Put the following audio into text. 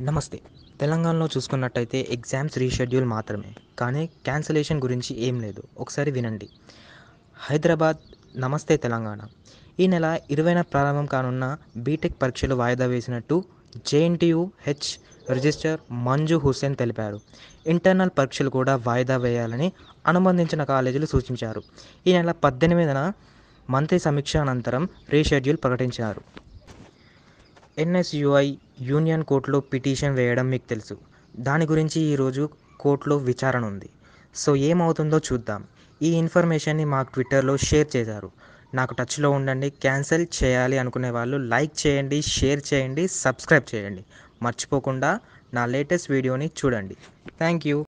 నమస్తే. తెలంగాణలో చూసుకున్నట్టయితే ఎగ్జామ్స్ రీషెడ్యూల్ మాత్రమే కానీ క్యాన్సిలేషన్ గురించి ఏం లేదు. ఒకసారి వినండి. హైదరాబాద్ నమస్తే తెలంగాణ. ఈ నెల ఇరవైన ప్రారంభం కానున్న బీటెక్ పరీక్షలు వాయిదా వేసినట్టు JNTU H register Manju Hussain తెలిపారు. ఇంటర్నల్ పరీక్షలు కూడా వాయిదా వేయాలని అనుబంధించిన కాలేజీలు సూచించారు. ఈ నెల పద్దెనిమిదిన మంత్రి సమీక్ష అనంతరం రీషెడ్యూల్ ప్రకటించారు. ఎన్ఎస్యుఐ యూనియన్ కోర్టులో పిటిషన్ వేయడం మీకు తెలుసు. దాని గురించి ఈరోజు కోర్టులో విచారణ ఉంది. సో ఏమవుతుందో చూద్దాం. ఈ ఇన్ఫర్మేషన్ని మాకు ట్విట్టర్లో షేర్ చేశారు. నాకు టచ్లో ఉండండి క్యాన్సిల్ చేయాలి అనుకునే వాళ్ళు లైక్ చేయండి షేర్ చేయండి సబ్స్క్రైబ్ చేయండి. మర్చిపోకుండా నా లేటెస్ట్ వీడియోని చూడండి. Thank you.